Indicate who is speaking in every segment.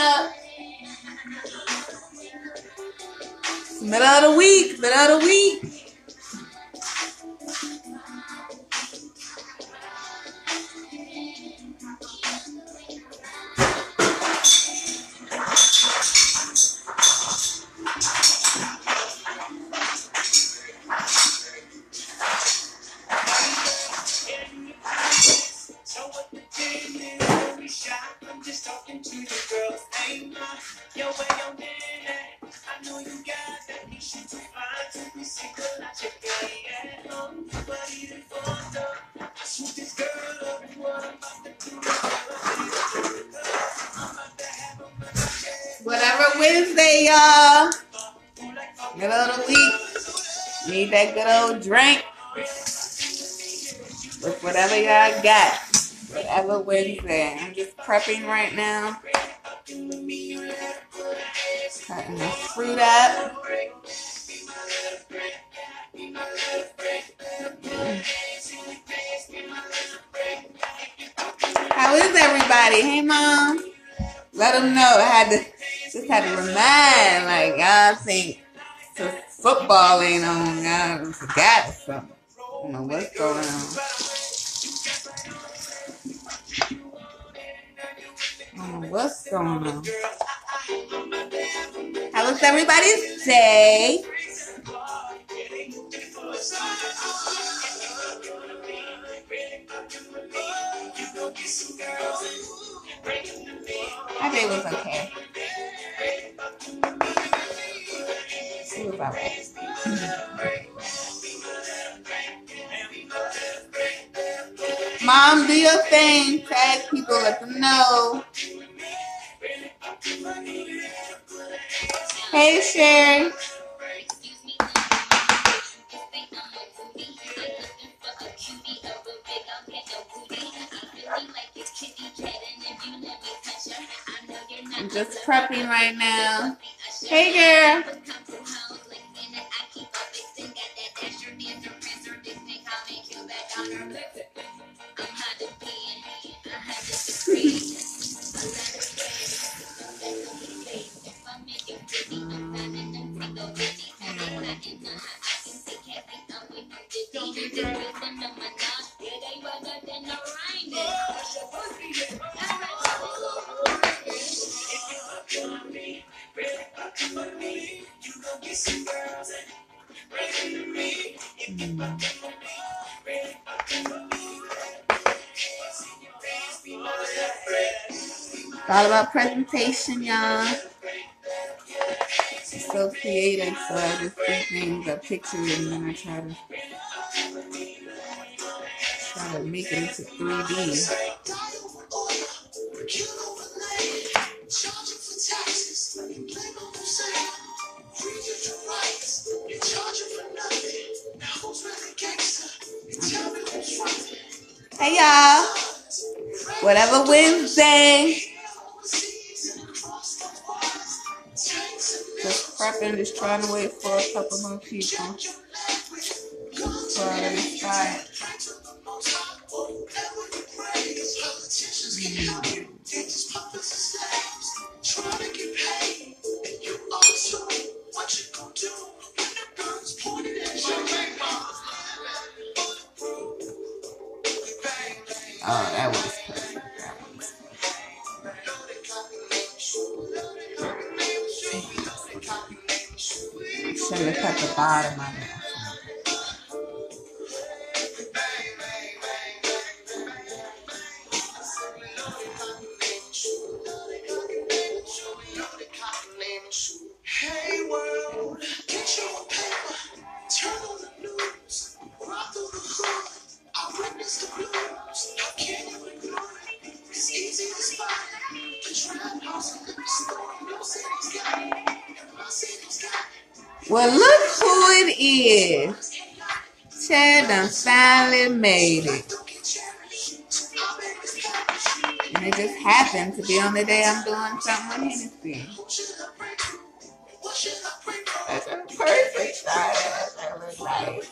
Speaker 1: up. Middle of the week, middle of the week. Whatever y'all got. Whatever Wednesday. I'm just prepping right now. Cutting the fruit up. How is everybody? Hey, mom. Let them know. I had to just had to remind, like y'all think football ain't on. Y'all forgot something. I don't know what's going on. Know what's going on. How was everybody's day? My day was okay. It was alright. Mom, do your thing. Tag people, let them know. Hey, Sherry. I'm just prepping right now. Hey, girl. Presentation, y'all. So creative, so I just do things, picture it, and then I try to try to make it into 3D. Hey y'all. Whatever Wednesday. Prepping, just trying to wait for a couple more people. So I already start. Oh, that was bottom
Speaker 2: happened to be on the day I'm doing something with Hennessy. That's a perfect side that look like.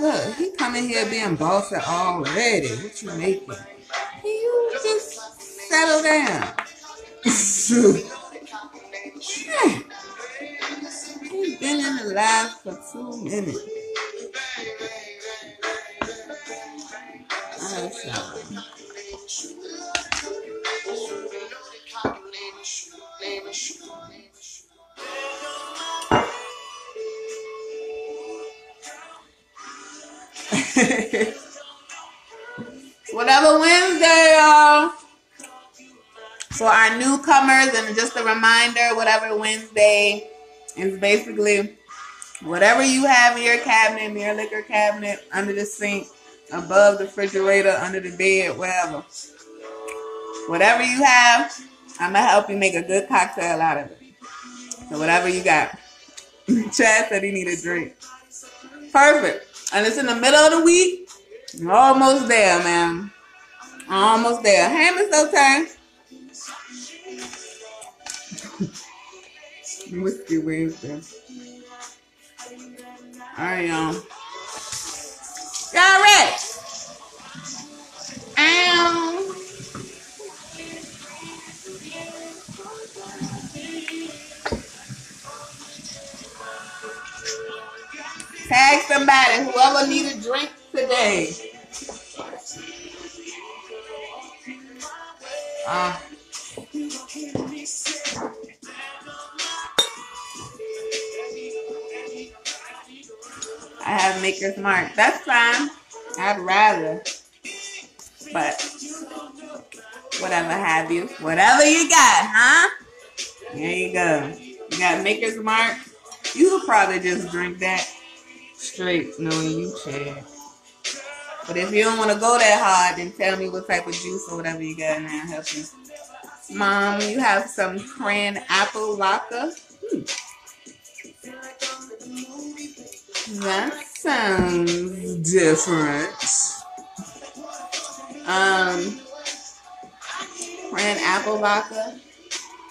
Speaker 2: Look, he coming here being bossy already. What you making? Can you just settle down? He's been in the live for two minutes. Awesome. Whatever Wednesday, y'all. For our newcomers, and just a reminder, whatever Wednesday is basically whatever you have in your cabinet, in your liquor cabinet, under the sink, above the refrigerator, under the bed, whatever. Whatever you have, I'm gonna help you make a good cocktail out of it. So whatever you got. Chad said he need a drink. Perfect. And it's in the middle of the week. Almost there, man. Almost there. Hey, Miss Okay. Whiskey Wednesday. Alright, y'all. Y'all ready? Um, tag somebody, whoever need a drink today. Uh, I have Maker's Mark. That's fine. I'd rather. But whatever have you. Whatever you got, huh? There you go. You got Maker's Mark. You could probably just drink that straight knowing you, Chad. But if you don't want to go that hard, then tell me what type of juice or whatever you got now. Help you. Mom, you have some cran apple vodka. Hmm. That sounds different. Um, cran apple vodka,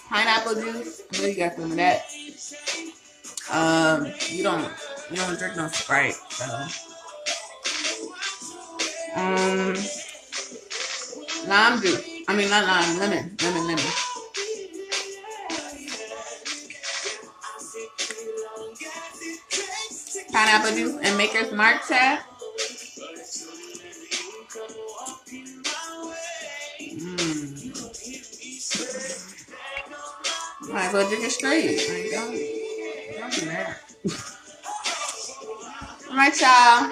Speaker 2: pineapple juice. I know you got some of that. Um, you don't you don't drink no Sprite, so. Um, lime juice. I mean, not lime, lemon, lemon, lemon. Pineapple juice and Maker's Mark chat. Mm. Might as well drink it straight. Don't, don't. All right, y'all.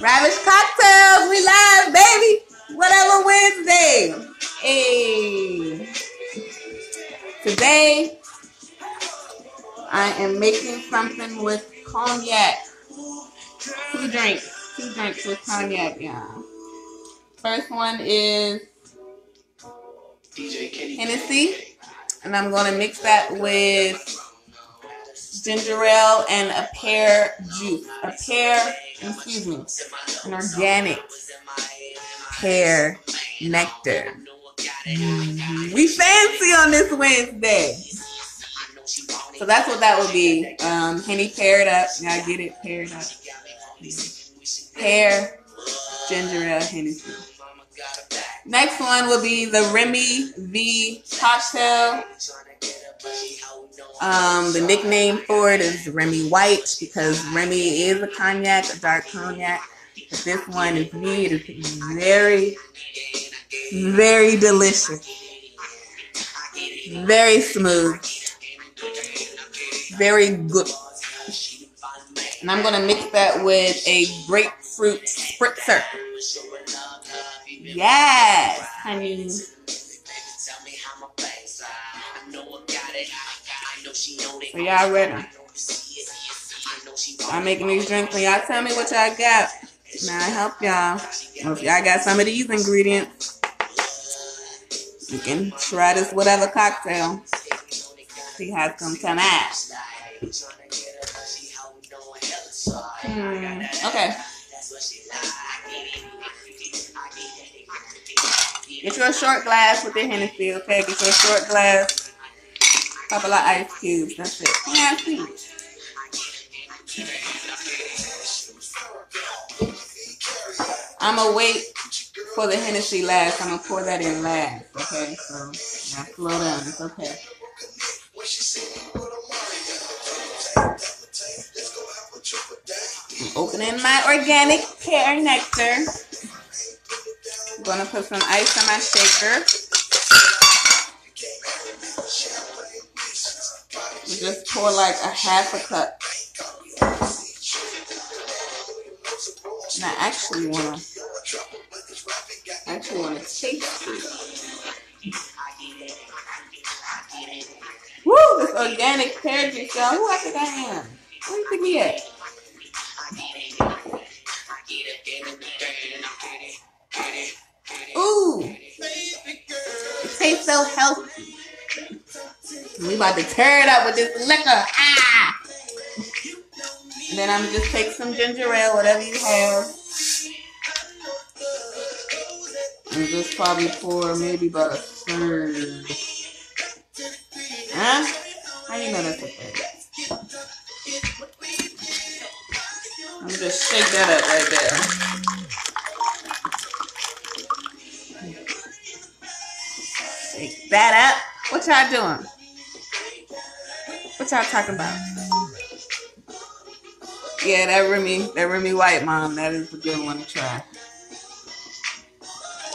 Speaker 2: Ravish cocktails, we live, baby. Whatever Wednesday. Hey. Today, I am making something with cognac. Two drinks. Two drinks with cognac, yeah. First one is Hennessy. And I'm going to mix that with ginger ale and a pear juice. A pear, excuse me, an organic pear nectar. Mm-hmm. We fancy on this Wednesday. So that's what that would be. Um, Henny paired up. Y'all get it? Paired up. Pear, ginger ale, Hennessy. Next one will be the Remy V cocktail. Um, the nickname for it is Remy White because Remy is a cognac, a dark cognac. But this one is me. It is very, very delicious. Very smooth. Very good. And I'm going to mix that with a grapefruit spritzer. Yes, honey. So y'all ready? I'm making these drinks and y'all tell me what y'all got. Now I help y'all. If y'all got some of these ingredients, you can try this whatever cocktail. It's gonna come out. Hmm. Okay. Get your short glass with your Hennessy, okay? Get you a short glass. Couple of ice cubes. That's it. Yeah. I'm gonna wait for the Hennessy last. I'm gonna pour that in last. Okay, so now slow down. It's okay. I'm opening my organic pear nectar. I'm gonna put some ice on my shaker. Just pour like a half a cup. And I actually wanna I actually wanna taste it. Woo! This organic juice, y'all. Who I think I am? Where you think me at? Ooh! It tastes so healthy. We about to tear it up with this liquor. Ah! And then I'm just take some ginger ale, whatever you have. And just probably pour maybe about a third. Huh? How you know that's a third? I'm just shake that up right there. Shake that up. What y'all doing? What y'all talking about? Yeah, that Remy, that Remy White mom, that is a good one to try.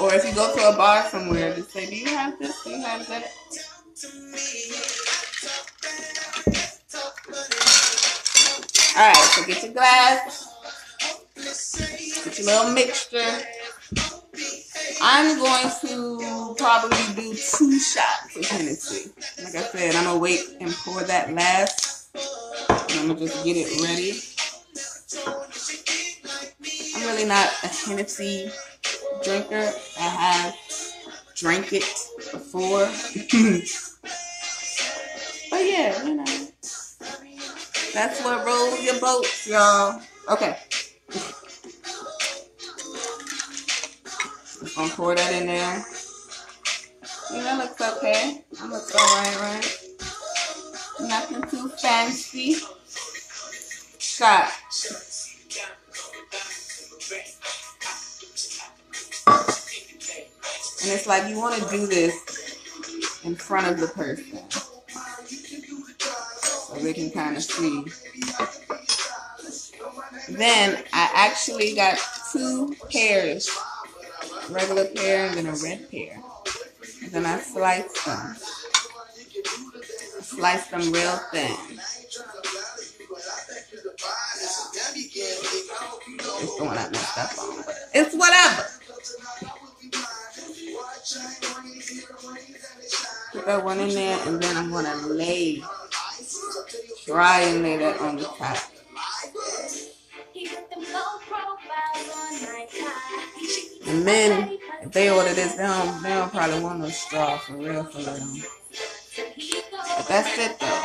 Speaker 2: Or if you go to a bar somewhere, just say, "Do you have this? Do you have that?" All right, so get your glass, get your little mixture. I'm going to probably do two shots of Hennessy. Like I said, I'm gonna wait and pour that last. I'm gonna just get it ready. I'm really not a Hennessy drinker. I have drank it before. but yeah, you know. That's what rolls your boat, y'all. Okay. Just gonna pour that in there. Yeah, that looks okay. That looks alright, right? Nothing too fancy. Shot. And it's like you want to do this in front of the person. So they can kind of see. Then I actually got two pears. Regular pair and then a red pair. And then I sliced them. Slice them real thin. It's the one I messed up on, it's whatever. That one in there, and then I'm gonna lay, try and lay that on the top. And men, if they order this, they don't, they don't probably want no straw for real, for real. But that's it though.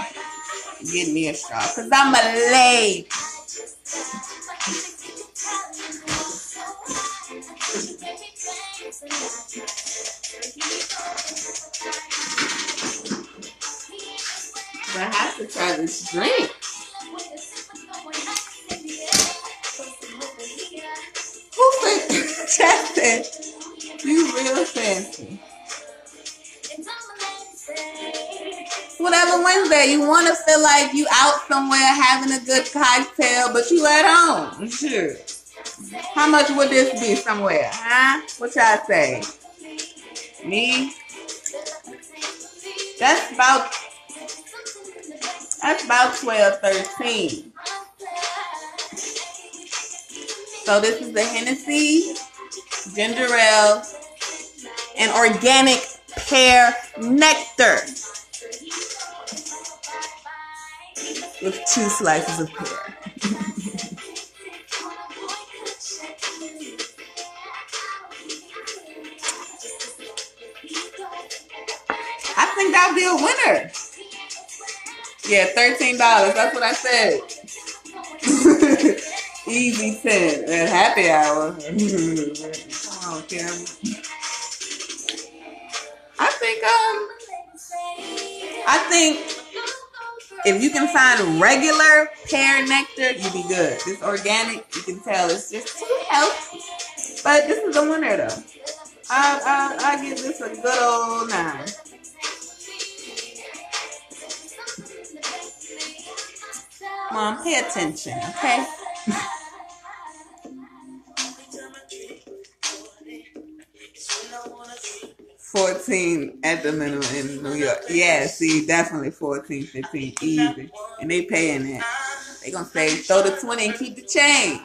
Speaker 2: Get me a straw, cause I'm a lay. I have to try this drink. Who Chad said you real fancy? Whatever Wednesday, you want to feel like you out somewhere having a good cocktail, but you at home. Sure. How much would this be somewhere? Huh? What y'all say? Me? That's about that's about 12, 13. So this is the Hennessy, ginger ale, and organic pear nectar. with two slices of pear. Yeah, thirteen dollars. That's what I said. Easy ten at happy hour. I think um, I think if you can find regular pear nectar, you'd be good. This organic, you can tell it's just too healthy. But this is the winner though. I I I give this a good old nine. Mom, pay attention, okay? Fourteen at the minimum in New York. Yeah, see, definitely 14, 15, easy. And they paying it. They gonna say throw the 20 and keep the change.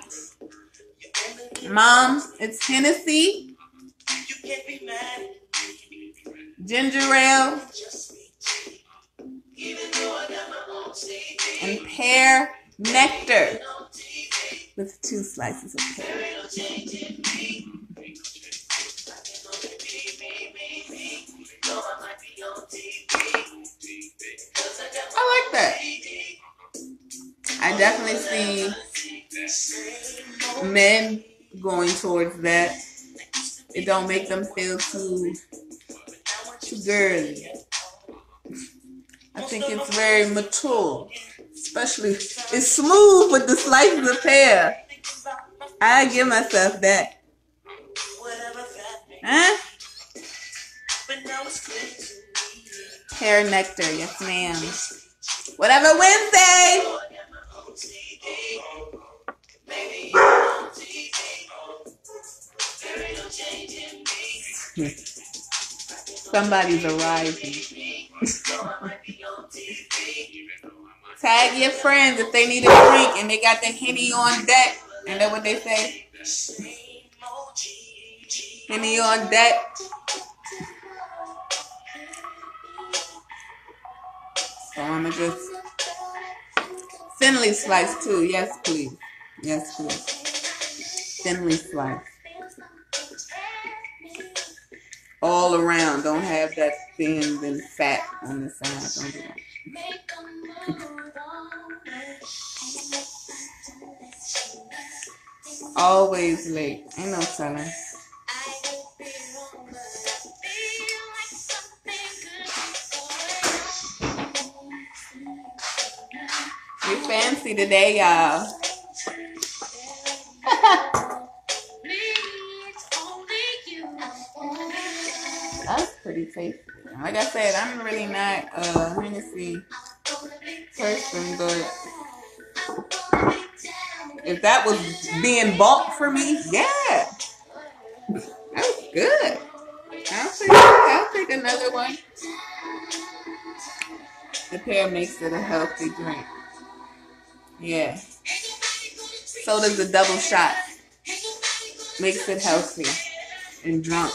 Speaker 2: Mom, it's Hennessy, ginger ale, and pear nectar with two slices of pear. I like that. I definitely see men going towards that. It don't make them feel too too girly. I think it's very mature. Especially it's smooth with the slices of the pear. I give myself that. Huh? Pear nectar, yes ma'am. Whatever Wednesday. Somebody's arriving. Tag your friends if they need a drink and they got the henny on deck. And that what they say? Henny on deck. So I'ma just thinly slice too. Yes, please. Yes, please. Thinly slice. All around. Don't have that thin and fat on the side. Don't do that. Always late. Ain't no telling. You fancy today, y'all. pretty tasty. Like I said, I'm really not a Hennessy person, but if that was being bought for me, yeah, that was good. I'll take, I'll take another one. The pear makes it a healthy drink. Yeah. So does the double shot. Makes it healthy and drunk.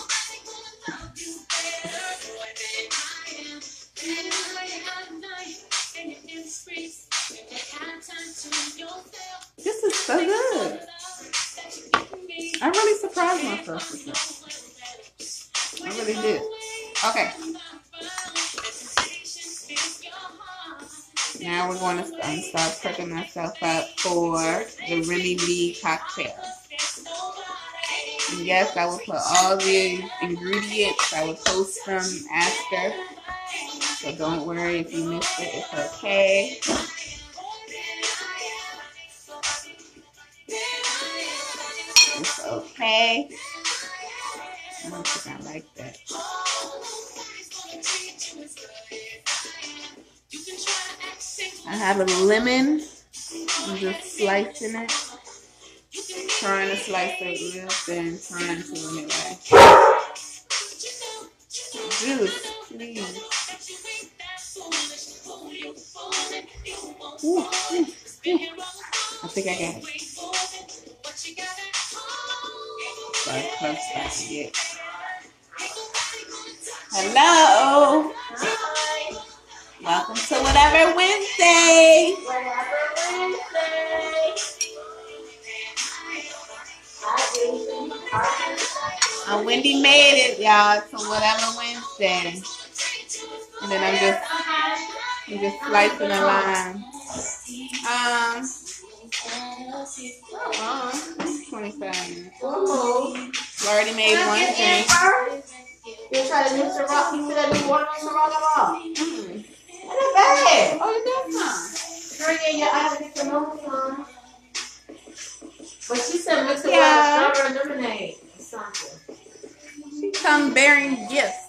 Speaker 2: Cocktail. And yes, I will put all the ingredients. I will post them after. So don't worry if you missed it. It's okay. It's okay. I don't think I like that. I have a lemon. I'm just slicing it. Trying to slice it real thin, trying to anyway. Juice, please. Ooh, ooh, ooh. I think I got it. So I close that yet. Hello. Welcome to whatever Wednesday.
Speaker 3: Whatever Wednesday.
Speaker 2: Uh, Wendy made it, y'all, to whatever Wednesday. And then I'm just, I'm just slicing the line. Um, oh, 25 minutes.
Speaker 3: Ooh.
Speaker 2: Already made one drink.
Speaker 3: You try to mix the rock. You see that new water mix the rock at all?
Speaker 2: Mm.
Speaker 3: Not bad.
Speaker 2: Oh, you got some.
Speaker 3: Girl, yeah, yeah, I have to get the number some. But she said mix it
Speaker 2: Yeah.
Speaker 3: with strawberry lemonade or something.
Speaker 2: She come bearing gifts.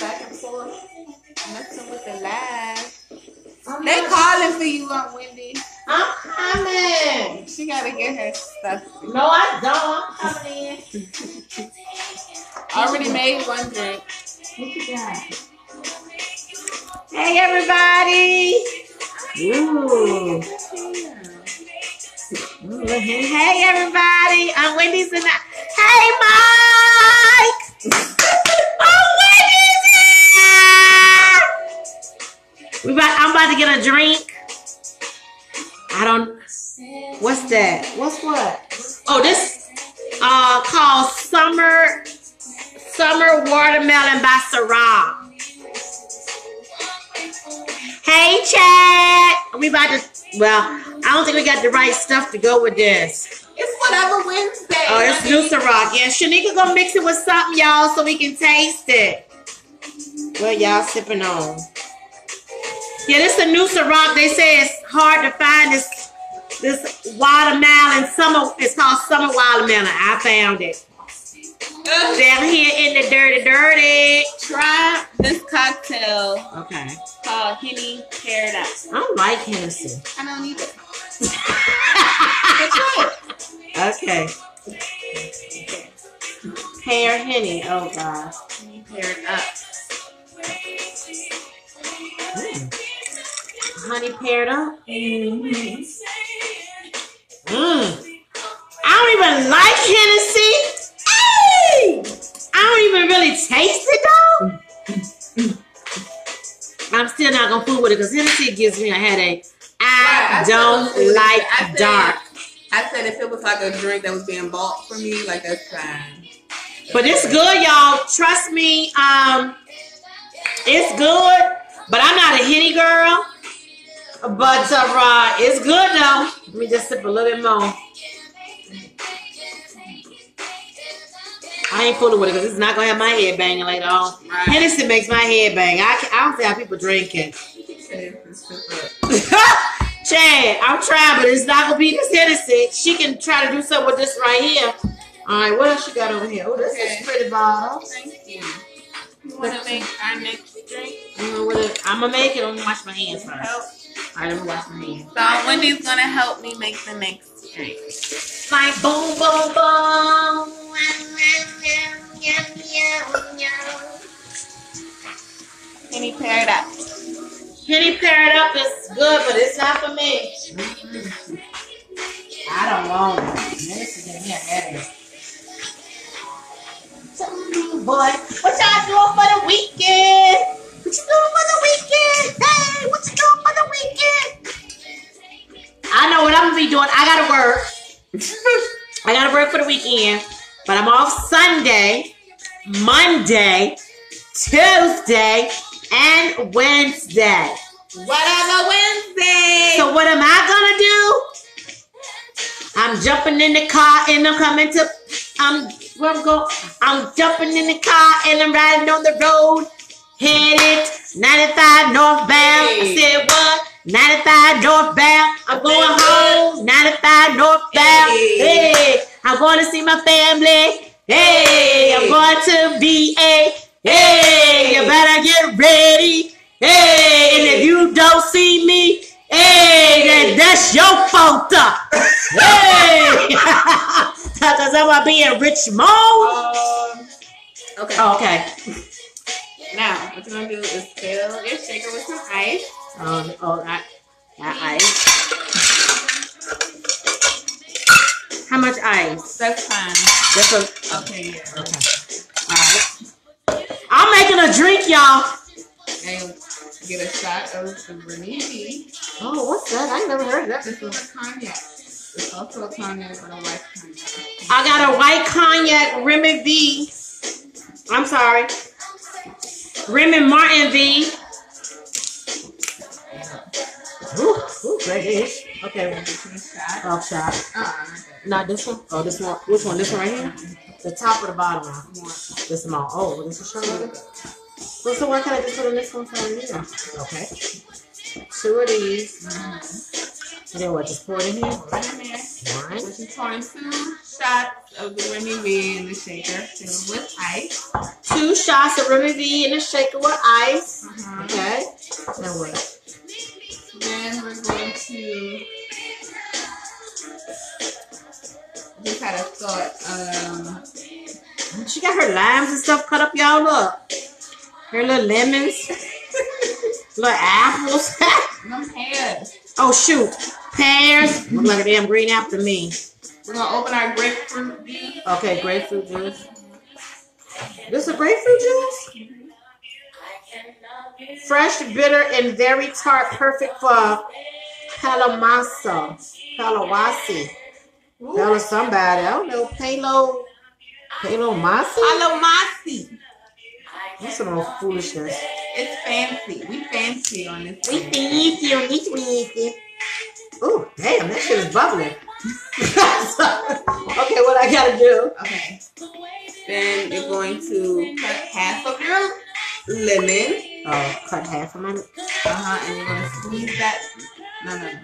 Speaker 2: Back and forth messing with the.
Speaker 3: I'm
Speaker 2: They calling for you, Aunt Wendy.
Speaker 3: I'm coming.
Speaker 2: She gotta get her stuff.
Speaker 3: No, I don't. I'm coming in.
Speaker 2: Already made one drink.
Speaker 3: What you got?
Speaker 2: Hey, everybody.
Speaker 3: Ooh. Hey, everybody. I'm Wendy's in the. Hey, Mike. oh, Wendy's. We about, I'm about to get a drink. I don't. What's that? What's what? Oh, this uh called Summer Summer Watermelon by Sarah. Hey, Chad. We about to. Well, I don't think we got the right stuff to go with this.
Speaker 2: It's whatever Wednesday.
Speaker 3: Oh, it's
Speaker 2: new
Speaker 3: Nusarock. Yeah, Shanika gonna mix it with something, y'all, so we can taste it. What y'all sipping on? Yeah, this is a Nusarock. They say it's hard to find this this watermelon. Summer. It's called summer watermelon. I found it. Down here in the dirty, dirty.
Speaker 2: Try this cocktail
Speaker 3: Okay.
Speaker 2: called Henny Paired Up.
Speaker 3: I don't like Hennessy.
Speaker 2: I don't. But.
Speaker 3: Okay. Pear Henny. Oh God.
Speaker 2: Henny Paired Up.
Speaker 3: Mm. Honey paired up.
Speaker 2: Mm-hmm.
Speaker 3: Mm. I don't even like Hennessy. I don't even really taste it though. I'm still not gonna fool with it because Hennessy gives me a headache. I
Speaker 2: I
Speaker 3: don't like
Speaker 2: I said-
Speaker 3: dark.
Speaker 2: I said if it was like a drink that was being bought for me, like that's fine.
Speaker 3: But it's good, y'all. Trust me. Um, it's good. But I'm not a henny girl. But uh, it's good though. Let me just sip a little bit more. I ain't fooling with it because it's not gonna have my head banging later on.
Speaker 2: Right.
Speaker 3: Hennessy makes my head bang. I, I don't see how people drink it. Chad, I'm trying, but it's not gonna be this Hennessy. She can try to do something with this right here. All right, what else you got over here? Oh, this
Speaker 2: Okay.
Speaker 3: is pretty bottle.
Speaker 2: Thank you. You want to make our next drink?
Speaker 3: You know it- I'm gonna make it. I'm gonna wash my hands first.
Speaker 2: Help.
Speaker 3: All right, let me wash my hands.
Speaker 2: So Wendy's gonna help me make the next.
Speaker 3: Like boom, boom, boom.
Speaker 2: Henny Paired Up.
Speaker 3: Henny paired up is good, but it's not for me. I don't want it. This is giving me a headache. Boy, what y'all doing for the weekend? What you doing I gotta work. I gotta work for the weekend, but I'm off Sunday, Monday, Tuesday, and Wednesday.
Speaker 2: Whatever Wednesday.
Speaker 3: So what am I gonna do? I'm jumping in the car and I'm coming to I'm where I'm going. I'm jumping in the car and I'm riding on the road, headed 95 northbound. I said what? 95 northbound. I'm going home. 95 northbound.
Speaker 2: Hey.
Speaker 3: Hey, I'm going to see my family. Hey, I'm going to VA. Hey, you better get ready. Hey, and if you don't see me, hey, then that's your fault. Hey, because I'm gonna be in Richmond.
Speaker 2: Um, okay.
Speaker 3: Oh, okay.
Speaker 2: Now, what you're gonna do is fill your shaker with some ice.
Speaker 3: Um, oh, I, I, ice. How much ice?
Speaker 2: That's fine.
Speaker 3: That's a,
Speaker 2: Okay, yeah.
Speaker 3: okay. i'm making a drink, y'all.
Speaker 2: And get a shot of the V.
Speaker 3: Oh, what's that? I never heard of that
Speaker 2: This is a cognac. It's also a cognac, but a white cognac.
Speaker 3: I got a white cognac Remy V. I'm sorry. Remy Martin V. Ooh, ooh, great. Okay,
Speaker 2: Get you shot.
Speaker 3: oh, shot.
Speaker 2: Uh,
Speaker 3: Not this one? Oh, this one. Which one? This one right here? The top or the bottom one? This small. Oh, this is shot. Well, so why can't I just put in this one for you? Okay. Two of these. And then what? Just pour it in here?
Speaker 2: It in there.
Speaker 3: One.
Speaker 2: So she's pouring two shots of the Remy V in the shaker filled with ice.
Speaker 3: Two shots of Remy V in a shaker with ice.
Speaker 2: Uh-huh.
Speaker 3: Okay. Now what?
Speaker 2: To just had a thought. Um,
Speaker 3: She got her limes and stuff cut up, y'all. Look. Her little lemons. little apples.
Speaker 2: pears.
Speaker 3: oh, shoot. Pears. Look like a damn green apple to me.
Speaker 2: We're gonna open our grapefruit juice.
Speaker 3: Okay, grapefruit juice. This a grapefruit juice? Fresh, bitter, and very tart, perfect for Palamasa. Palawasi. That was somebody. I don't know. Palo. Palo Masi?
Speaker 2: Palomasi.
Speaker 3: That's some old foolishness.
Speaker 2: It's fancy. We fancy on this.
Speaker 3: We
Speaker 2: thing.
Speaker 3: think you need to eat it. Ooh, damn, that shit is bubbling. okay, what I gotta do?
Speaker 2: Okay. Then you're going to cut half of your lemon.
Speaker 3: Oh, cut half of my.
Speaker 2: Uh huh. And you're gonna squeeze that. No, no, no.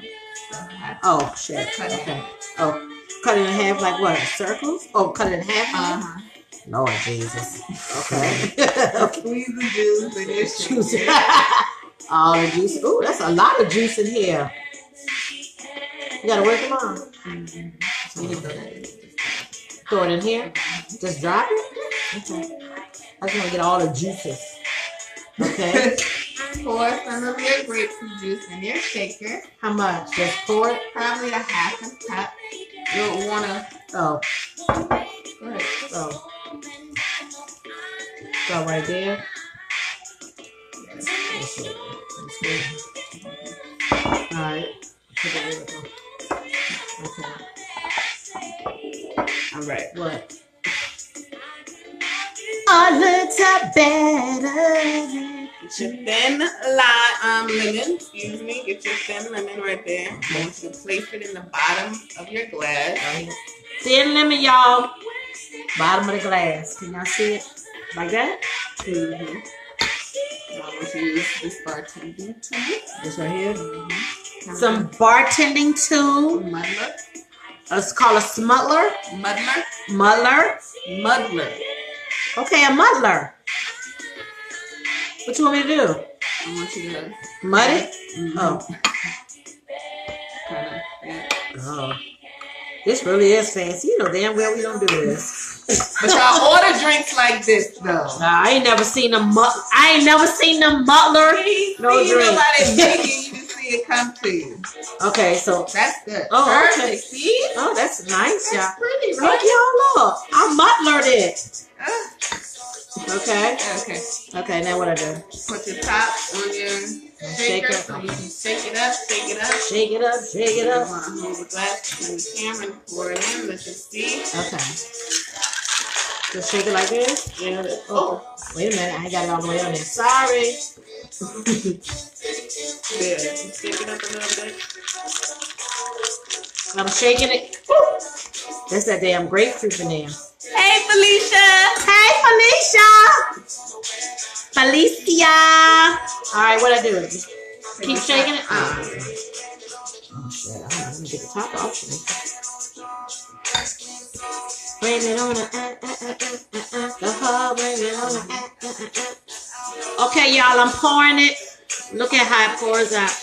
Speaker 3: Oh, shit.
Speaker 2: Cut it.
Speaker 3: Okay. Oh, cut it in half like what? Circles? Oh, cut it in half?
Speaker 2: Uh huh.
Speaker 3: Lord Jesus. Okay. okay.
Speaker 2: Squeeze the juice
Speaker 3: Juice.
Speaker 2: shaker.
Speaker 3: All the juice. Ooh, that's a lot of juice in here. You gotta work them on.
Speaker 2: You need to-
Speaker 3: Throw it in here. Just drop it. Okay. I just want to get all the juices. Okay.
Speaker 2: Pour some of your grapefruit juice in your shaker.
Speaker 3: How much? Just pour it.
Speaker 2: Probably a half a cup. You'll wanna
Speaker 3: Oh,
Speaker 2: go ahead.
Speaker 3: oh. So right there. All right. Put that in there. Okay.
Speaker 2: All right.
Speaker 3: What? A little better.
Speaker 2: Get your thin lime, um, lemon, excuse me. Get your thin lemon right there. I want you to place it in the bottom of your glass.
Speaker 3: Thin lemon, y'all. Bottom of the glass. Can y'all see it? Like that?
Speaker 2: Mm-hmm. I want to use this bartending tool.
Speaker 3: This right here.
Speaker 2: Mm-hmm.
Speaker 3: Some bartending tool.
Speaker 2: muddler.
Speaker 3: It's called a smutler.
Speaker 2: Muddler.
Speaker 3: Muddler.
Speaker 2: Muddler.
Speaker 3: Okay, a muddler. What you want me to do?
Speaker 2: I want you to
Speaker 3: Mud it?
Speaker 2: Mhm.
Speaker 3: Oh.
Speaker 2: kind of. Yeah.
Speaker 3: Oh. This really is fancy. You know damn well we don't do this.
Speaker 2: But y'all order drinks like this though.
Speaker 3: Nah, I ain't never seen a mut. I ain't never seen a muddler.
Speaker 2: See,
Speaker 3: No
Speaker 2: see
Speaker 3: drink.
Speaker 2: nobody make it, you just see it come to you.
Speaker 3: Okay, so
Speaker 2: That's good.
Speaker 3: Oh,
Speaker 2: Perfect.
Speaker 3: okay.
Speaker 2: See?
Speaker 3: oh, that's nice, y'all.
Speaker 2: That's pretty,
Speaker 3: Look, y'all, look. I muddlered it.
Speaker 2: Ah,
Speaker 3: Okay.
Speaker 2: Okay.
Speaker 3: Okay, now what I do?
Speaker 2: Put your top on your
Speaker 3: Shake
Speaker 2: shaker
Speaker 3: it.
Speaker 2: so you can shake it up, shake it up.
Speaker 3: Shake it up, shake it up.
Speaker 2: You want to hold the glass in the camera and pour it in, let you see.
Speaker 3: Okay. Just shake it like this.
Speaker 2: Yeah.
Speaker 3: Oh, oh. wait a minute. I ain't got it all the way on there. Sorry.
Speaker 2: Good. You shake it up a little bit.
Speaker 3: I'm shaking it. That's that damn grapefruit in there.
Speaker 2: Hey, Felicia.
Speaker 3: Felicia. Felicia. All right, what I do? Keep shaking it.
Speaker 2: Uh,
Speaker 3: Oh shit! I don't know. Get the top off. Blame it on the uh, uh, uh, uh, uh, uh, the whole blame it on the uh, uh, uh, uh. Okay, y'all, I'm pouring it. Look at how it pours out.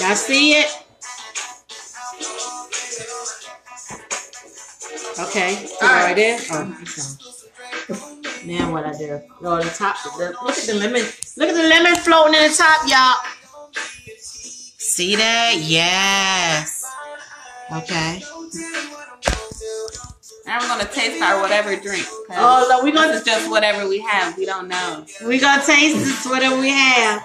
Speaker 3: Y'all see it? Okay, put it right there. Oh, okay. Now what I do? Go to the top. The, look at the lemon. Look at the lemon floating in the top, y'all. See that? Yes. Okay.
Speaker 2: Now we're gonna taste our whatever drink.
Speaker 3: Oh no, we
Speaker 2: this
Speaker 3: gonna
Speaker 2: just whatever we have. We don't know.
Speaker 3: we gonna taste this whatever we have.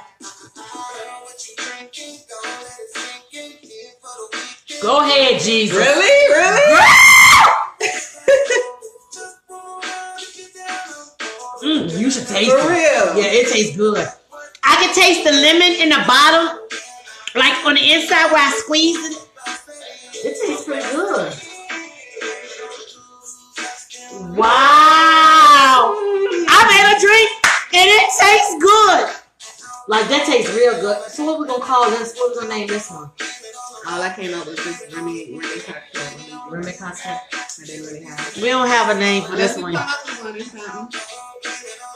Speaker 3: Go ahead, Jesus.
Speaker 2: Really? Really?
Speaker 3: Should taste
Speaker 2: For
Speaker 3: it.
Speaker 2: real?
Speaker 3: Yeah, it tastes good. I can taste the lemon in the bottom, like on the inside where I squeeze it. It tastes pretty good. Wow! I made a drink and it tastes good. Like that tastes real good. So what we gonna call this? What we gonna name this one?
Speaker 2: All I came up with is Remy Remy cocktail.
Speaker 3: Remy cocktail.
Speaker 2: I didn't really have.
Speaker 3: We don't have a name for this
Speaker 2: Let's
Speaker 3: one.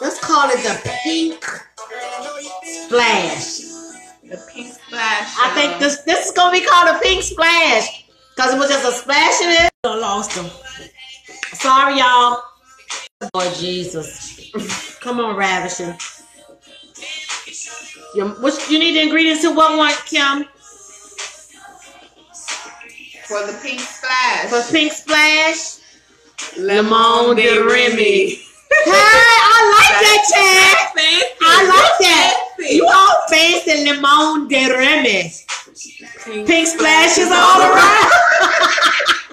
Speaker 3: Let's call it the pink splash.
Speaker 2: The pink splash.
Speaker 3: I think this this is gonna be called a pink splash because it was just a splash in it. I lost them. Sorry, y'all. Lord Jesus, come on, ravishing. You, what, you need the ingredients to what one, Kim?
Speaker 2: for the pink splash.
Speaker 3: For pink splash.
Speaker 2: Lemon
Speaker 3: de
Speaker 2: de
Speaker 3: Remy. Hey, I like that, Chad. I like that. You all fancy lemon de Remy. Pink splashes all around.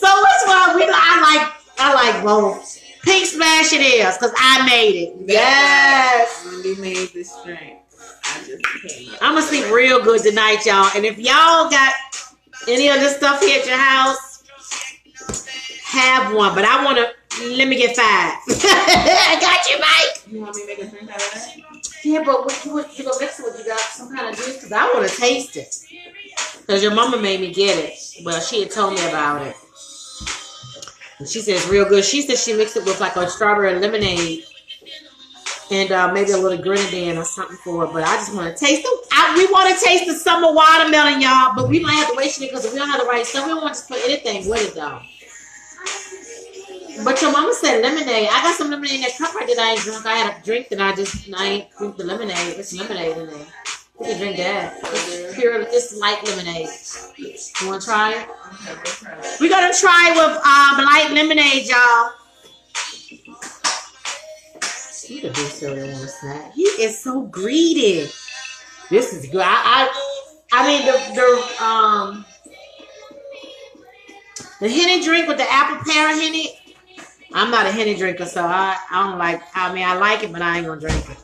Speaker 3: so which one we I like I like both. Pink splash it is, because I made it. Yes.
Speaker 2: When we made this drink, I just came up.
Speaker 3: I'm gonna sleep real good tonight, y'all. And if y'all got any of this stuff here at your house, have one. But I wanna let me get five. I got you, Mike.
Speaker 2: You want me to make a drink out of that?
Speaker 3: Yeah, but what you gonna mix it with? You got some kind of juice? Cause I wanna taste it. Cause your mama made me get it. Well, she had told me about it. And she it's real good. She said she mixed it with like a strawberry lemonade and uh, maybe a little grenadine or something for it. But I just want to taste it. I, we want to taste the summer watermelon, y'all. But we might have to wait it because we don't have the right stuff, we don't want to put anything with it though. But your mama said lemonade. I got some lemonade in that cup right that I ain't drunk. I had a drink and I just I ain't drink the lemonade. It's lemonade in there. We can drink that. It's pure. It's light lemonade. You want to try it?
Speaker 2: We'll try it.
Speaker 3: We're gonna try it with um light lemonade, y'all. He the big cereal want a snack. He is so greedy. This is good. I I, I mean the the um the henny drink with the apple pear henny. I'm not a henny drinker, so I, I don't like. I mean, I like it, but I ain't gonna drink it.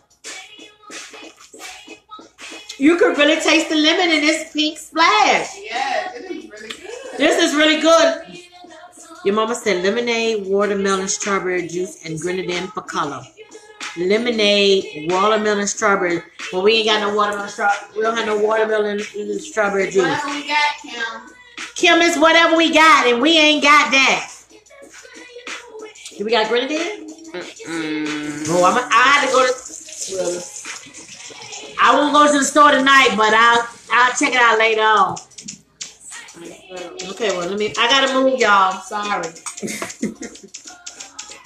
Speaker 3: You could really taste the lemon in this pink splash.
Speaker 2: Yeah, it is really good.
Speaker 3: This is really good. Your mama said lemonade, watermelon, strawberry juice, and grenadine for color. Lemonade, watermelon, strawberry. Well, we ain't got no watermelon, strawberry. We don't have no watermelon, strawberry juice.
Speaker 2: Whatever we got, Kim.
Speaker 3: Kim is whatever we got, and we ain't got that. Do we got grenadine?
Speaker 2: Mm-mm.
Speaker 3: Oh, I'm. I had to go to. Well, I won't go to the store tonight, but I'll I'll check it out later on. Okay, well let me. I gotta move, y'all. Sorry.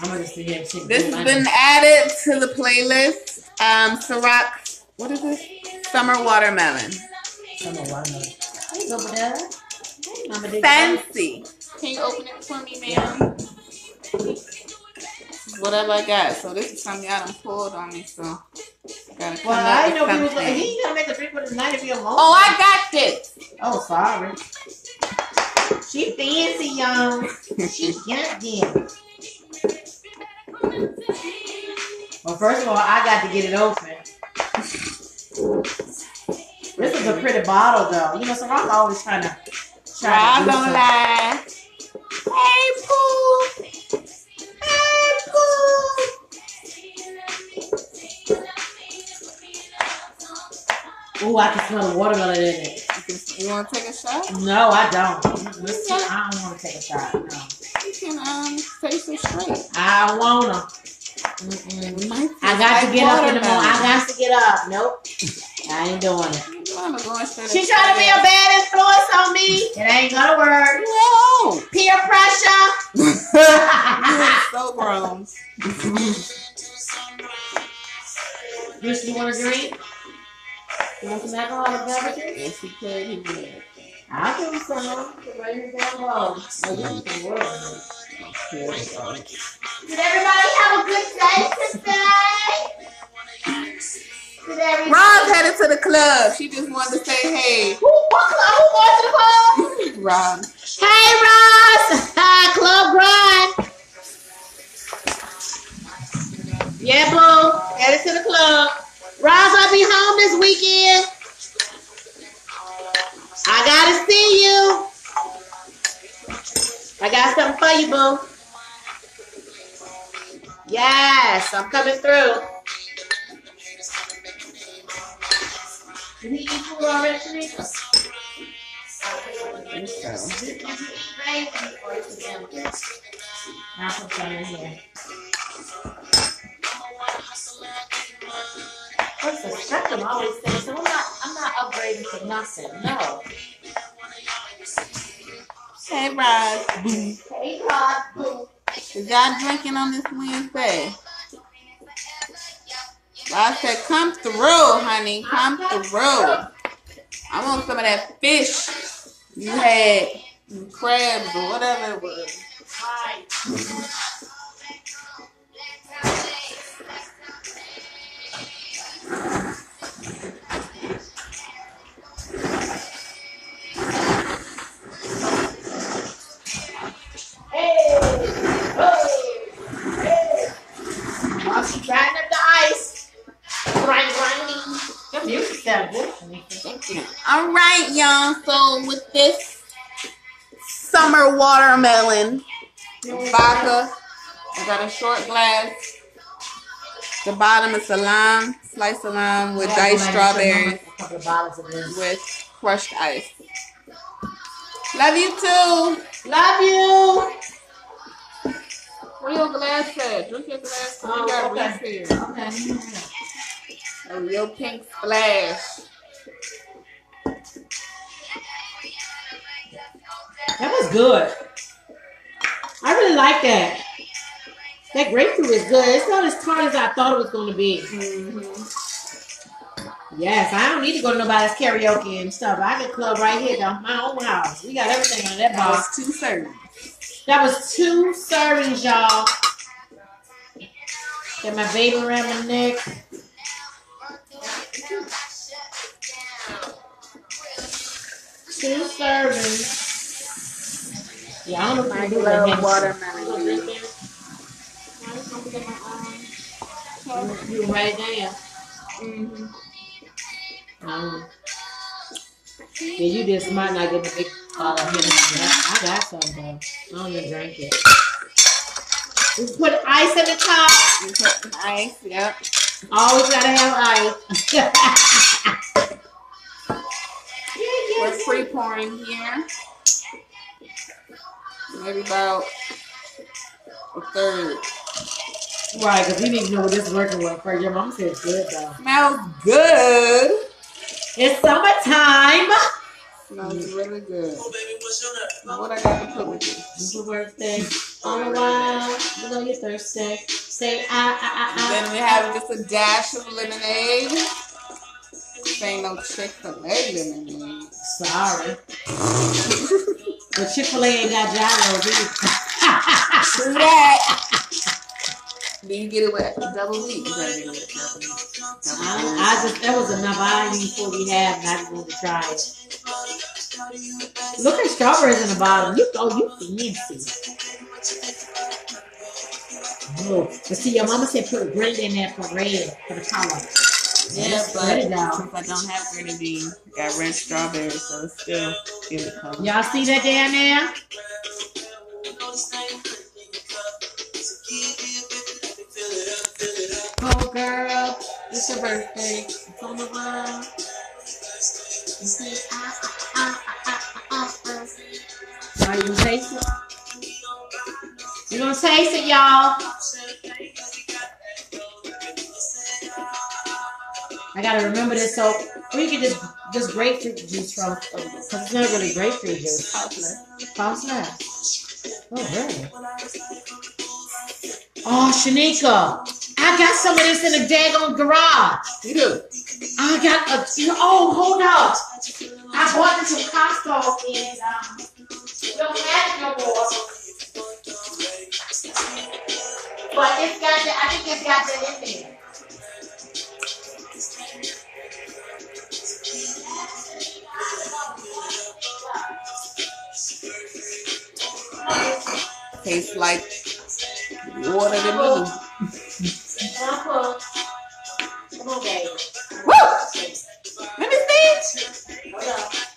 Speaker 3: I'm gonna just sit here
Speaker 2: This has been added to the playlist. Um, Ciroc, what is this? Summer watermelon. Summer watermelon. Fancy. Can you open it for me, ma'am? Whatever I got. So this is something y'all done pulled on me, so gotta come
Speaker 3: Well, I know he was.
Speaker 2: something.
Speaker 3: He ain't gonna make a drink for tonight if you alone.
Speaker 2: Oh, I got this.
Speaker 3: Oh, sorry. She fancy, y'all. She got them. Well, first of all, I got to get it open. This is a pretty bottle, though. You know, so I'm always trying to try
Speaker 2: I
Speaker 3: to
Speaker 2: don't
Speaker 3: something.
Speaker 2: lie. Hey, Pooh.
Speaker 3: Ooh, I can smell the watermelon in it.
Speaker 2: You want to take a shot?
Speaker 3: No, I don't. Listen, I don't want to take a shot. No,
Speaker 2: You can um taste it straight.
Speaker 3: I wanna. Mm-mm. I got to get up in the morning. I got to get up. Nope, I ain't doing it.
Speaker 2: I'm going straight
Speaker 3: She trying to be a bad influence on me. It ain't gonna work.
Speaker 2: No.
Speaker 3: Peer pressure.
Speaker 2: So grown.
Speaker 3: You want a drink? You want some alcoholic beverages?
Speaker 2: If he could, he would.
Speaker 3: I'll give you some. Right here down low. You can work. Did everybody have a good day today?
Speaker 2: Rob headed to the club. She just wanted to say hey.
Speaker 3: Who, what club? Who going to the club?
Speaker 2: Rob.
Speaker 3: Hey, Ross! Club Grind. Yeah, boo. Headed to the club. Ross, I'll be home this weekend. I gotta see you. I got something for you, boo. Yes, I'm coming through. Did he eat food already, Shanika?
Speaker 2: I think so.
Speaker 3: Did you eat gravy or is it empty? I'll put some in here. What's the spectrum always saying? So I'm not, I'm not upgrading to nothing. No.
Speaker 2: Hey, Rob.
Speaker 3: Hey, boo.
Speaker 2: Is y'all drinking on this Wednesday? Rob said, come through, honey. Come through. I want some of that fish you had, crabs or whatever it was. Watermelon vodka, I got a short glass. The bottom is a lime, sliced of lime with diced strawberries
Speaker 3: A couple of bottles of this.
Speaker 2: with crushed ice. Love you too.
Speaker 3: Love you.
Speaker 2: Where your glass at? Drink your glass.
Speaker 3: Oh,
Speaker 2: you got
Speaker 3: okay.
Speaker 2: refill.
Speaker 3: Okay.
Speaker 2: Oh, your pink splash.
Speaker 3: That was good. I really like that. That grapefruit is good. It's not as tart as I thought it was going to be.
Speaker 2: Mm-hmm.
Speaker 3: Yes, I don't need to go to nobody's karaoke and stuff. I can club right here down my own house. We got everything on that
Speaker 2: That
Speaker 3: bar.
Speaker 2: was two servings.
Speaker 3: That was two servings, y'all. Got my baby around my neck. Two servings. Yeah, I don't know if I do
Speaker 2: love watermelon.
Speaker 3: You write it down.
Speaker 2: Mm-hmm.
Speaker 3: Um, yeah, you just might not get the big bottle of Hennessy. I, I got some though. I don't even drink it. We put ice at the top.
Speaker 2: You put some ice, yep.
Speaker 3: Always gotta have ice. yeah,
Speaker 2: We're free pouring here. Maybe about a third.
Speaker 3: Right, because we need to know what this is working with first. Your mom said it's good though.
Speaker 2: Smells good.
Speaker 3: It's summertime.
Speaker 2: Smells really good. Oh, baby, what's your now, What I got to put with this?
Speaker 3: It's your birthday. On a while. You know you're thirsty. Say ah ah ah ah.
Speaker 2: Then we have just a dash of lemonade. This ain't no Chick-fil-A lemonade.
Speaker 3: Sorry. but Chick Fil A ain't got gyros either.
Speaker 2: True that. Do you get it with double meat? You gotta get it with double meat. Double
Speaker 3: I. I just that was enough. I didn't even fully have, and I just wanted to try it. Look at strawberries in the bottom. You oh you fancy. Oh, but see, your mama said put grit in there for red for the color.
Speaker 2: Yeah, but
Speaker 3: it out.
Speaker 2: since I don't have grenadine, got red strawberries, so it's still give it color.
Speaker 3: Y'all see that down there? Oh, girl, it's your birthday. It's on the line. You say, ah, ah, ah, ah, ah, ah, ah. Are you gonna taste it? You gonna taste it, y'all? I gotta remember this. So where you get this this grapefruit juice from? Because it's not really grapefruit juice. Pausler. Oh, really? Oh, Shanika, I got some of this in the daggone garage.
Speaker 2: You do.
Speaker 3: I got a. Oh, hold up. I bought this from Costco and um, don't have it no more. But it's got the, I think it's got that in there.
Speaker 2: Tastes like water to me.
Speaker 3: Come on, Come on, baby.
Speaker 2: Woo! Let me see.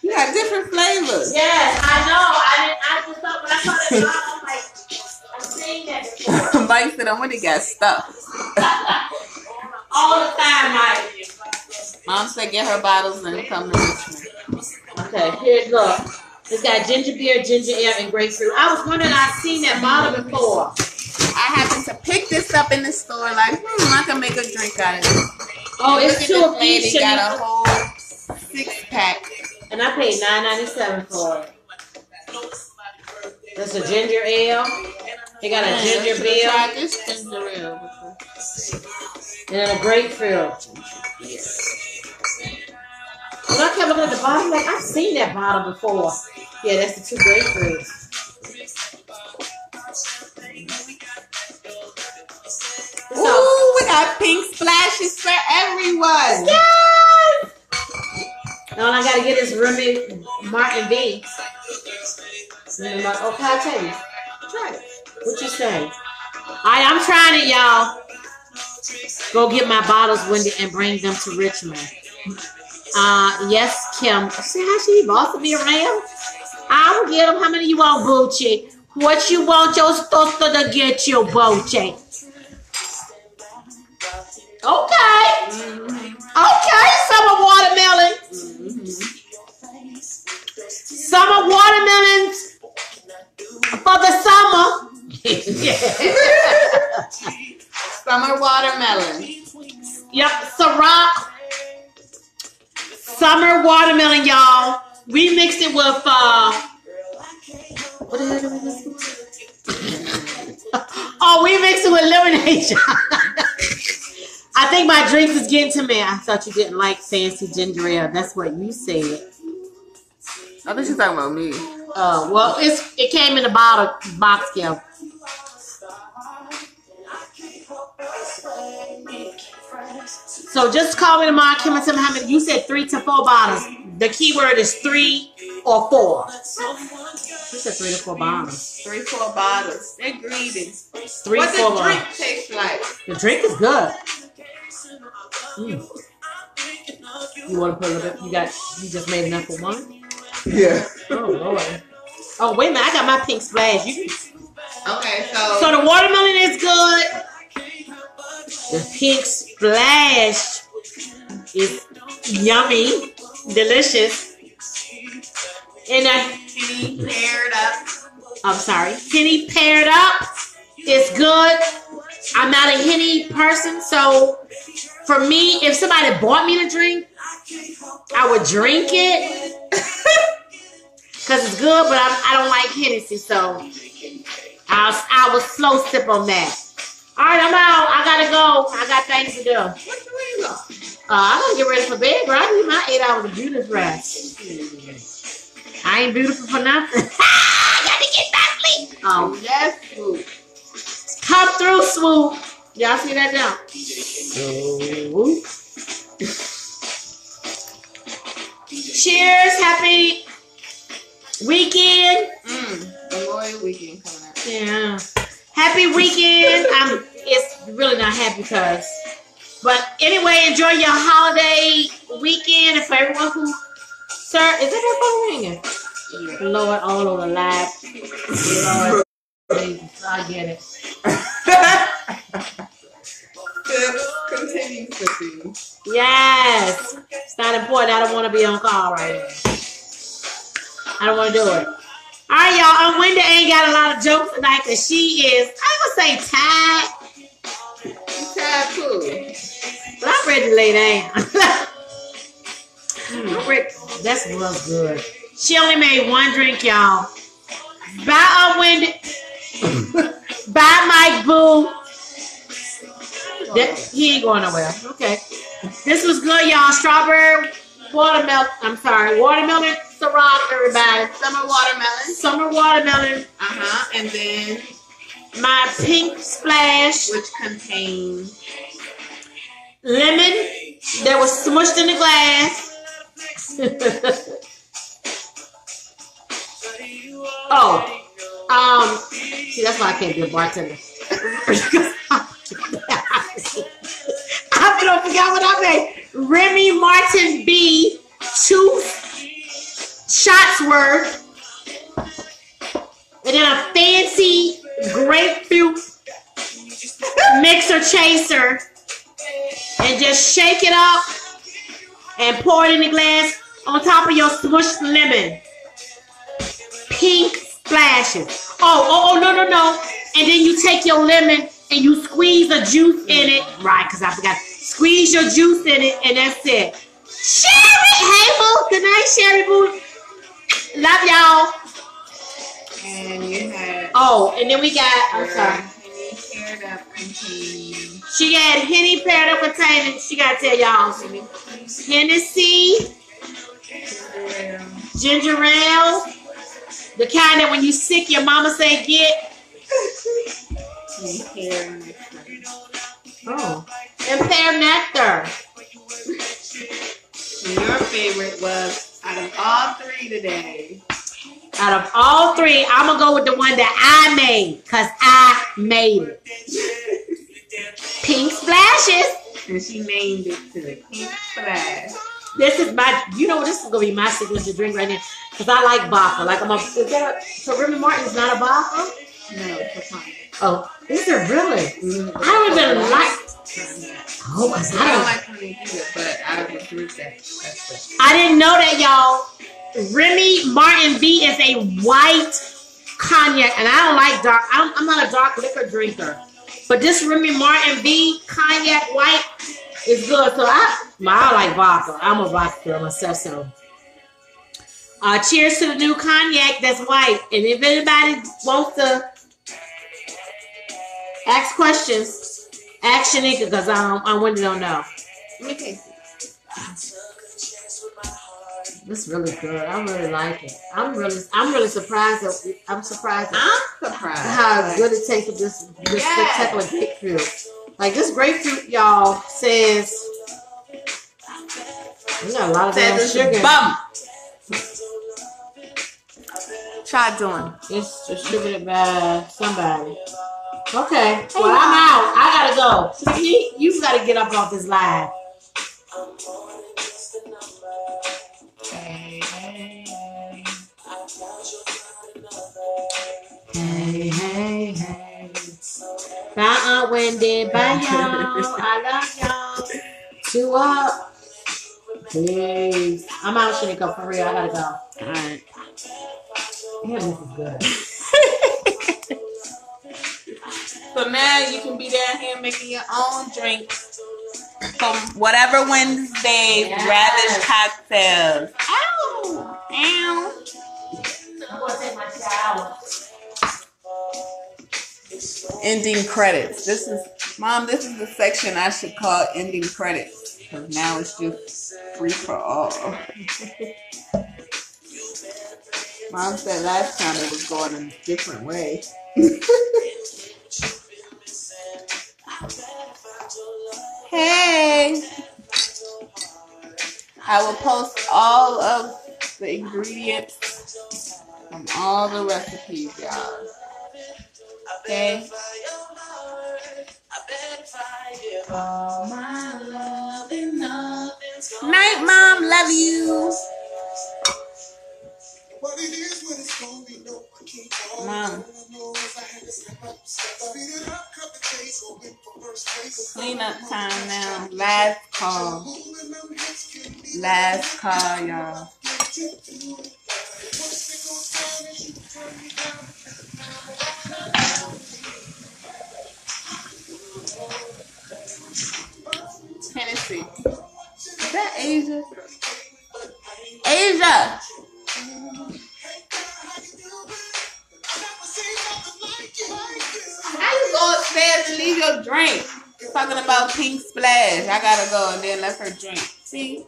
Speaker 2: You got different flavors.
Speaker 3: Yes, I know. I didn't. I just thought when I saw that bottle, I'm like, I've seen that before.
Speaker 2: Mike said I went to get stuff.
Speaker 3: All the time, Mike.
Speaker 2: Mom said get her bottles and come to Richmond.
Speaker 3: Okay, here look. It's got ginger beer, ginger ale, and grapefruit. I was wondering, I've seen that bottle before.
Speaker 2: I happened to pick this up in the store, like, hmm, I can make a drink out of this.
Speaker 3: Oh,
Speaker 2: Look
Speaker 3: it's two
Speaker 2: this
Speaker 3: of
Speaker 2: lady
Speaker 3: each,
Speaker 2: got a whole six pack.
Speaker 3: and I paid nine ninety seven for it. That's a ginger ale. They got a ginger beer
Speaker 2: tried this ginger ale before.
Speaker 3: And then a grapefruit. When I kept looking at the bottle, like I've seen that bottle before. Yeah, that's the two grapefruits.
Speaker 2: Ooh, we got pink splashes for everyone.
Speaker 3: yes! Now all I gotta get is Remy Martin V. Remy Martin. Oh, I you? Try it. What you say? Alright, I'm trying it, y'all. Go get my bottles, Wendy, and bring them to Richmond. Uh, yes, Kim. See how she bossing me around? I will get them. How many you want, Boochie? What you want your sister to get you, Boochie? Okay. Okay, summer watermelon. Summer watermelons for the summer.
Speaker 2: Summer watermelon.
Speaker 3: yep, Ciroc. Summer watermelon, y'all. We mixed it with uh what the hell did we mix it with? Oh, we mixed it with lemonade. I think my drinks is getting to me. I thought you didn't like fancy ginger ale. That's what you said.
Speaker 2: I think she's talking about me.
Speaker 3: Uh, well, it's it came in a bottle box, Kim. So just call me tomorrow, Kim, and tell me how many. You said three to four bottles. The key word is three or four. You said three to four bottles.
Speaker 2: Three, four bottles. They're greedy.
Speaker 3: Three,
Speaker 2: what
Speaker 3: four
Speaker 2: the drink
Speaker 3: bottles.
Speaker 2: taste like?
Speaker 3: The drink is good. Mm. You want to put a little bit? You got? You just made enough for one?
Speaker 2: Yeah.
Speaker 3: Oh lord. Oh wait a minute! I got my pink splash. You can
Speaker 2: Okay, so,
Speaker 3: So the watermelon is good. The pink splash is yummy, delicious. And a
Speaker 2: penny paired up.
Speaker 3: I'm sorry, Henny paired up is good. I'm not a Henny person, so for me, if somebody bought me to drink, I would drink it because it's good, but I'm, I don't like Hennessy, so I'll, I will slow sip on that. All right, I'm out. I gotta go. I got things to do. Uh,
Speaker 2: What you mean?
Speaker 3: I'm gonna get ready for bed, girl. I need my eight hours of beauty rest. I ain't beautiful for nothing. I gotta get back sleep. Oh,
Speaker 2: Yes, food.
Speaker 3: come through, swoop. Y'all see that now? Swoop. Cheers. Happy weekend.
Speaker 2: Mm. Memorial weekend coming up.
Speaker 3: Yeah. Happy weekend. I'm it's really not happy because but anyway, enjoy your holiday weekend and for everyone who sir, is that your phone ringing? Lord, all on the live. Lord Jesus, I get it.
Speaker 2: Continue sipping.
Speaker 3: Yes. It's not important. I don't want to be on call right now. I don't want to do it. All right, y'all. Um, ain't got a lot of jokes tonight because she is, I ain't gonna say tired,
Speaker 2: tired too.
Speaker 3: but I'm ready to lay down. I'm ready. That was good. She only made one drink, y'all. Bye, um, Wendy. Bye, Mike Boo. That, he ain't going nowhere. Okay. This was good, y'all. Strawberry watermelon. I'm sorry, watermelon Ciroc, everybody.
Speaker 2: Summer watermelon.
Speaker 3: Summer watermelon.
Speaker 2: Uh huh. And then
Speaker 3: My pink splash
Speaker 2: which contains
Speaker 3: lemon that was smushed in the glass. oh, um, see that's why I can't be a bartender. I don't forgot what I made. Remy Martin V. Two shots worth. And then a fancy grapefruit mixer chaser. And just shake it up and pour it in the glass on top of your smushed lemon. Pink splashes. Oh, oh, oh, no, no, no. And then you take your lemon and you squeeze the juice in it. Right, because I forgot. Squeeze your juice in it, and that's it. Sherry! Hey, boo. Good night, Sherry, boo. Love y'all.
Speaker 2: and you had
Speaker 3: Oh, and then we got, I'm sorry.
Speaker 2: Henny paired up contain
Speaker 3: She got Henny paired up with Taylor. She got to tell y'all. Hennessy, ginger ale, the kind that when you sick, your mama say get.
Speaker 2: and hair nectar.
Speaker 3: Oh. And pear nectar.
Speaker 2: And your favorite was out of all three today.
Speaker 3: Out of all three, I'm gonna go with the one that I made, cause I made it. Pink splashes.
Speaker 2: And she named it to the pink splash.
Speaker 3: This is my, you know, this is gonna be my signature drink right now, cause I like vodka. Like I'm a, is that a, so Remy Martin's not a vodka?
Speaker 2: No, Patani.
Speaker 3: Oh, is it really? I don't even like. Oh, cause
Speaker 2: I
Speaker 3: I
Speaker 2: don't
Speaker 3: don't.
Speaker 2: like honey either, but I would that. That's.
Speaker 3: I didn't know that, y'all. Remy Martin V is a white cognac, and I don't like dark. I'm, I'm not a dark liquor drinker, but this Remy Martin V cognac white is good. So I, I like vodka. I'm a vodka girl myself, so. Uh, cheers to the new cognac that's white. And if anybody wants to ask questions, ask Shanika because I, um, I really don't know.
Speaker 2: Let me taste it.
Speaker 3: It's really good. I really like it. I'm really, I'm really surprised. That, I'm surprised
Speaker 2: I'm surprised.
Speaker 3: how good it tastes with this, this
Speaker 2: Yes.
Speaker 3: spectacular grapefruit. Like this grapefruit, y'all says. We got a lot of damn
Speaker 2: Says
Speaker 3: sugar.
Speaker 2: bum. Try doing.
Speaker 3: It's distributed by somebody. Okay. Well, I'm out. I gotta go. You, you gotta get up off this live.
Speaker 2: Hey, hey, hey.
Speaker 3: Hey, hey, hey. Bye, Aunt Wendy. Bye, y'all. I love y'all. Two up. Peace. I'm out, Shanika, for real. I gotta go.
Speaker 2: Alright.
Speaker 3: Damn, this is good.
Speaker 2: So now you can be down here making your own drink from whatever Wednesday
Speaker 3: Yes.
Speaker 2: ravish cocktails. Ow! Ow!
Speaker 3: I'm gonna take my shower.
Speaker 2: Ending credits. This is mom, this is the section I should call ending credits. Because now it's just free for all. Mom said last time it was going a different way. hey! I will post all of the ingredients from all the recipes, y'all. Okay? Night, mom. Love you. Mom. Clean up time now. Last call. Last call, y'all. Tennessee. Is that Asia? Asia! How you go upstairs and leave your drink? Talking about pink splash. I gotta go and then let her drink. See?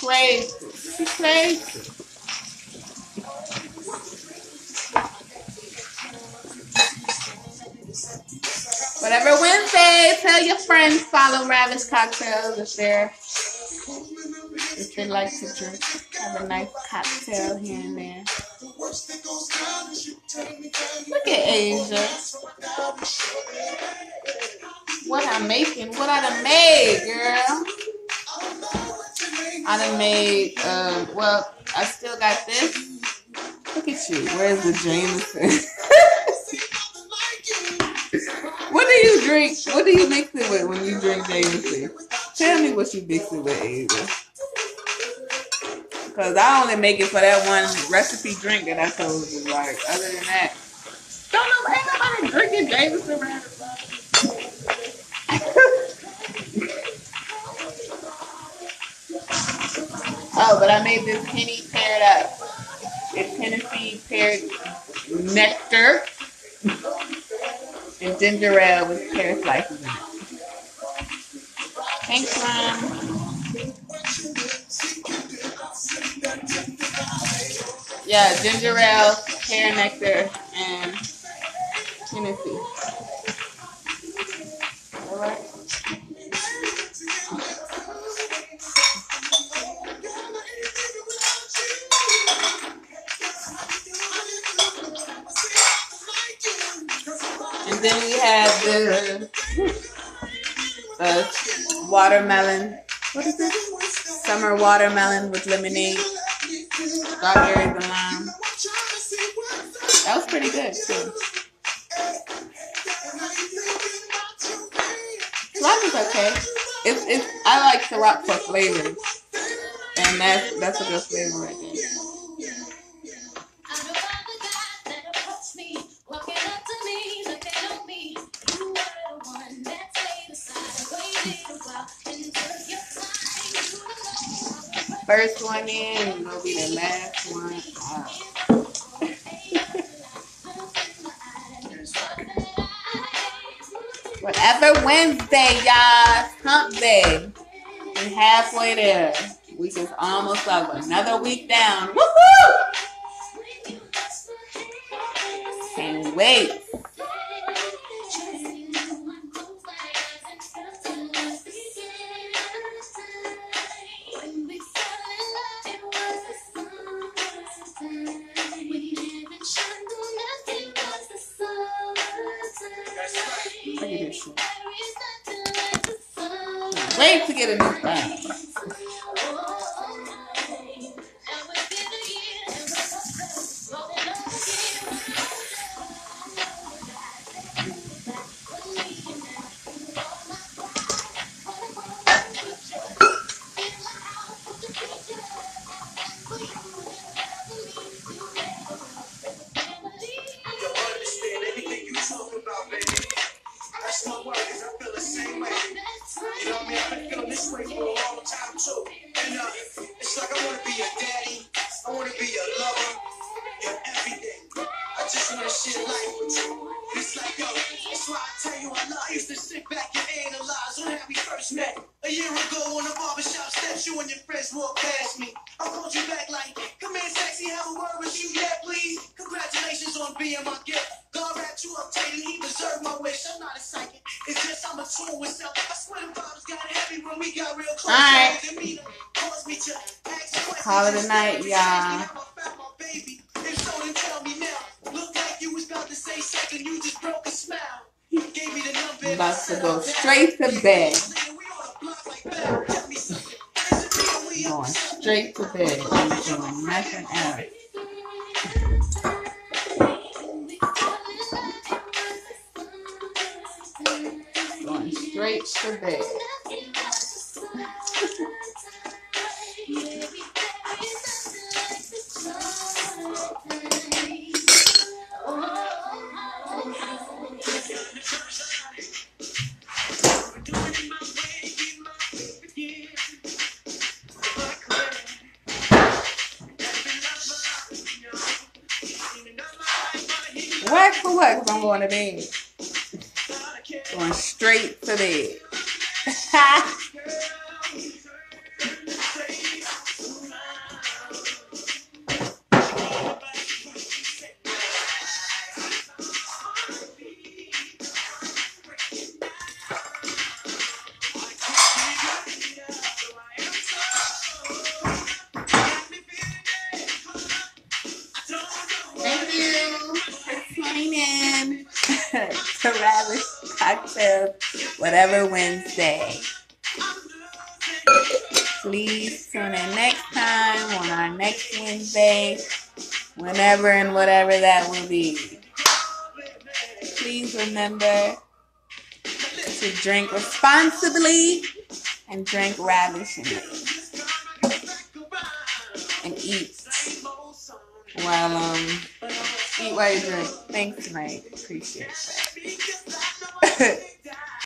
Speaker 1: crazy. She crazy. Whatever Wednesday, tell your friends follow Ravish Cocktails if they're if they like to drink. Have a nice cocktail here and there. Look at Asia. What I'm making, what I done made, girl. I done made, uh, well, I still got this. Look at you. Where's the Jameson? what do you drink? What do you mix it with when you drink Jameson? Tell me what you mix it with, Asia. Because I only make it for that one recipe drink that I told you. Like, other than that, don't know, ain't nobody drinking Jameson around the Oh, but I made this Henny paired up. It's Hennessy paired nectar and ginger ale with pear slices in it. Thanks, Mom. Yeah, ginger ale, pear nectar, and. All right. And then we have the uh, watermelon. What is it? Summer watermelon with lemonade, strawberries and lime. That was pretty good too. Ciroc is okay. It's it's I like Ciroc for flavor, and that's that's a good flavor right there. First one in will be the last Whatever Wednesday, y'all. Hump day. We're halfway there. We just almost over. Another week down. Woohoo! Can't wait.
Speaker 2: About to
Speaker 1: go straight to bed. Going straight to bed. I'm doing nothing else. Going straight to bed.
Speaker 2: Be. Please remember to drink responsibly and drink ravishingly and eat while um eat while you drink. Thanks, Mike. Appreciate that.